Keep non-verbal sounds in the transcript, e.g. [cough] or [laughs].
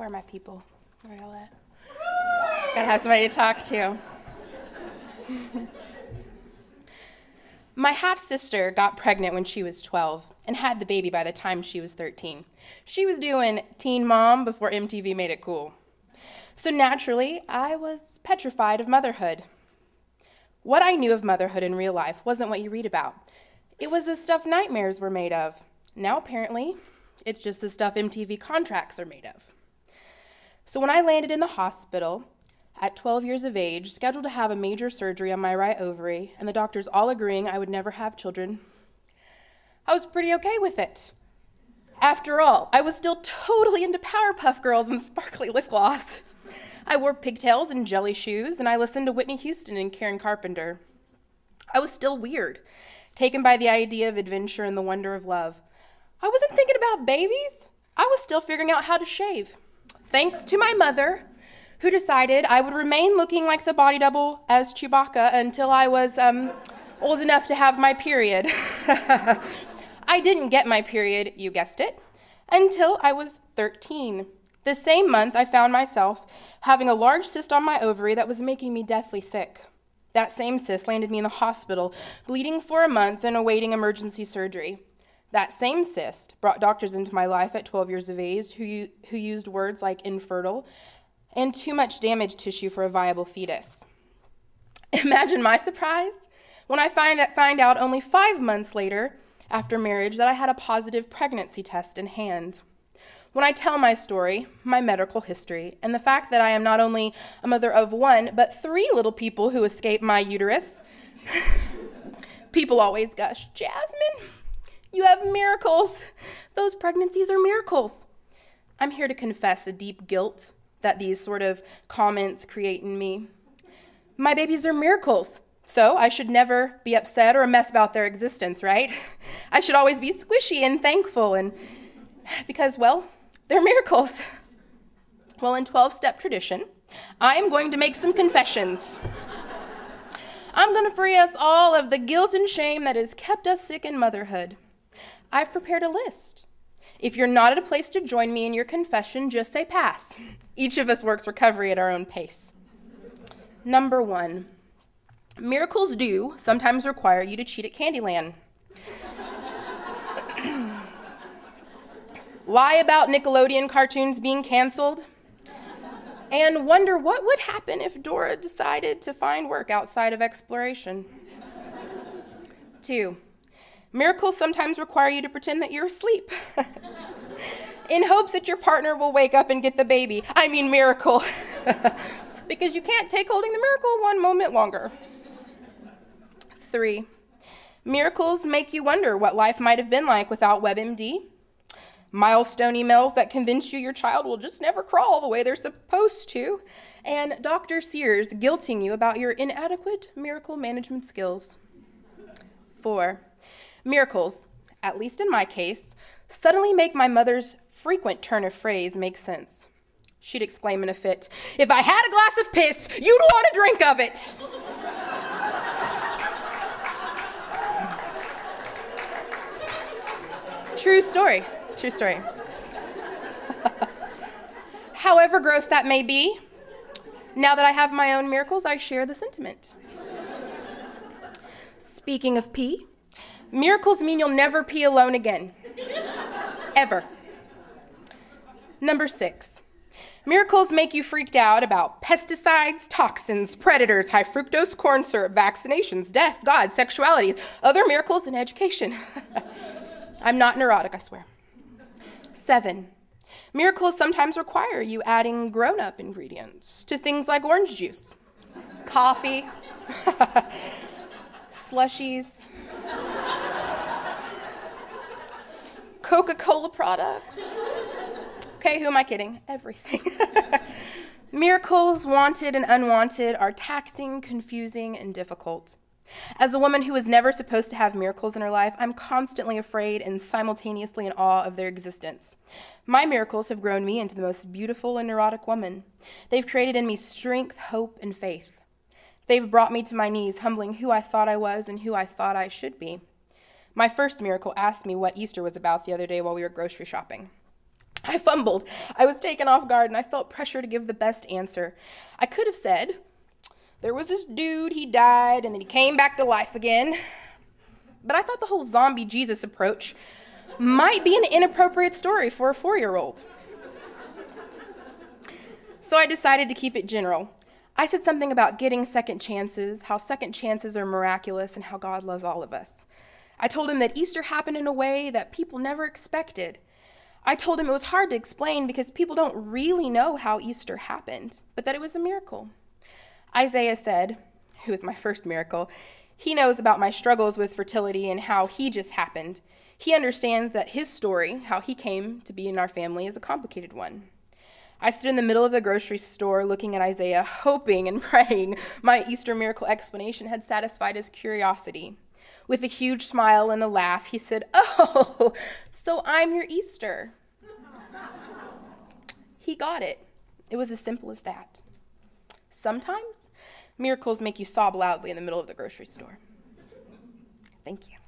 Where are my people? Where are y'all at? Gotta have somebody to talk to. [laughs] my half sister got pregnant when she was 12 and had the baby by the time she was 13. She was doing teen mom before MTV made it cool. So naturally, I was petrified of motherhood. What I knew of motherhood in real life wasn't what you read about. It was the stuff nightmares were made of. Now, apparently, it's just the stuff MTV contracts are made of. So, when I landed in the hospital at 12 years of age, scheduled to have a major surgery on my right ovary, and the doctors all agreeing I would never have children, I was pretty okay with it. After all, I was still totally into Powerpuff Girls and sparkly lip gloss. I wore pigtails and jelly shoes, and I listened to Whitney Houston and Karen Carpenter. I was still weird, taken by the idea of adventure and the wonder of love. I wasn't thinking about babies. I was still figuring out how to shave. Thanks to my mother, who decided I would remain looking like the body double as Chewbacca until I was um, old enough to have my period. [laughs] I didn't get my period, you guessed it, until I was 13. The same month, I found myself having a large cyst on my ovary that was making me deathly sick. That same cyst landed me in the hospital, bleeding for a month and awaiting emergency surgery. That same cyst brought doctors into my life at 12 years of age who, who used words like infertile and too much damaged tissue for a viable fetus. Imagine my surprise when I find, find out only five months later, after marriage, that I had a positive pregnancy test in hand. When I tell my story, my medical history, and the fact that I am not only a mother of one, but three little people who escaped my uterus, [laughs] people always gush, Jasmine, you have miracles. Those pregnancies are miracles. I'm here to confess a deep guilt that these sort of comments create in me. My babies are miracles, so I should never be upset or a mess about their existence, right? [laughs] I should always be squishy and thankful and because well, they're miracles. Well, in 12 step tradition, I am going to make some confessions. I'm going to free us all of the guilt and shame that has kept us sick in motherhood. I've prepared a list. If you're not at a place to join me in your confession, just say pass. Each of us works recovery at our own pace. Number one, miracles do sometimes require you to cheat at Candyland. [coughs] lie about Nickelodeon cartoons being canceled, and wonder what would happen if Dora decided to find work outside of exploration. Two, miracles sometimes require you to pretend that you're asleep. [laughs] in hopes that your partner will wake up and get the baby. I mean, miracle. [laughs] because you can't take holding the miracle one moment longer. Three, miracles make you wonder what life might have been like without WebMD milestone emails that convince you your child will just never crawl the way they're supposed to, and Dr. Sears guilting you about your inadequate miracle management skills. Four, miracles, at least in my case, suddenly make my mother's frequent turn of phrase make sense. She'd exclaim in a fit, If I had a glass of piss, you'd want a drink of it. True story. True story. [laughs] However gross that may be, now that I have my own miracles, I share the sentiment. Speaking of pee, miracles mean you'll never pee alone again. Ever. Number six. Miracles make you freaked out about pesticides, toxins, predators, high fructose corn syrup, vaccinations, death, God, sexuality, other miracles, and education. [laughs] I'm not neurotic, I swear. Seven, miracles sometimes require you adding grown up ingredients to things like orange juice, coffee, [laughs] slushies, Coca Cola products. Okay, who am I kidding? Everything. [laughs] Miracles, wanted and unwanted, are taxing, confusing, and difficult. As a woman who was never supposed to have miracles in her life, I'm constantly afraid and simultaneously in awe of their existence. My miracles have grown me into the most beautiful and neurotic woman. They've created in me strength, hope, and faith. They've brought me to my knees, humbling who I thought I was and who I thought I should be. My first miracle asked me what Easter was about the other day while we were grocery shopping. I fumbled. I was taken off guard and I felt pressure to give the best answer. I could have said, There was this dude, he died, and then he came back to life again. But I thought the whole zombie Jesus approach might be an inappropriate story for a four year old. So I decided to keep it general. I said something about getting second chances, how second chances are miraculous, and how God loves all of us. I told him that Easter happened in a way that people never expected. I told him it was hard to explain because people don't really know how Easter happened, but that it was a miracle. Isaiah said, who was my first miracle, he knows about my struggles with fertility and how he just happened. He understands that his story, how he came to be in our family, is a complicated one. I stood in the middle of the grocery store looking at Isaiah, hoping and [laughs] praying my Easter miracle explanation had satisfied his curiosity. With a huge smile and a laugh, he said, Oh, so I'm your Easter. he got it. It was as simple as that. Sometimes miracles make you sob loudly in the middle of the grocery store. Thank you.